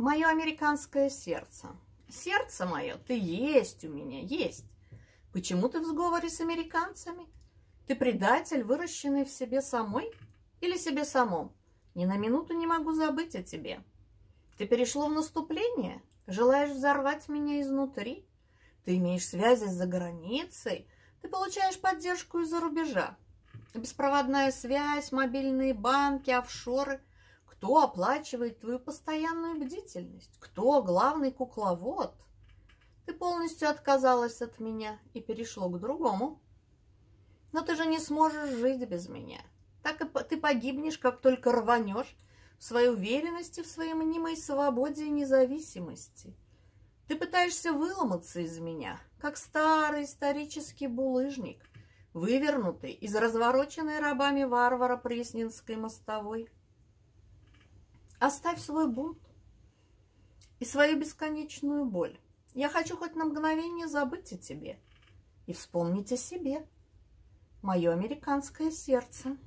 Мое американское сердце. Сердце мое, ты есть у меня, есть. Почему ты в сговоре с американцами? Ты предатель, выращенный в себе самой или себе самом? Ни на минуту не могу забыть о тебе. Ты перешло в наступление? Желаешь взорвать меня изнутри? Ты имеешь связи за границей? Ты получаешь поддержку из-за рубежа? Беспроводная связь, мобильные банки, офшоры. Кто оплачивает твою постоянную бдительность? Кто главный кукловод? Ты полностью отказалась от меня и перешло к другому. Но ты же не сможешь жить без меня. Так и ты погибнешь, как только рванешь в своей уверенности, в своей мнимой свободе и независимости. Ты пытаешься выломаться из меня, как старый исторический булыжник, вывернутый из развороченной рабами варвара Пресненской мостовой. Оставь свой бунт и свою бесконечную боль. Я хочу хоть на мгновение забыть о тебе и вспомнить о себе. Мое американское сердце.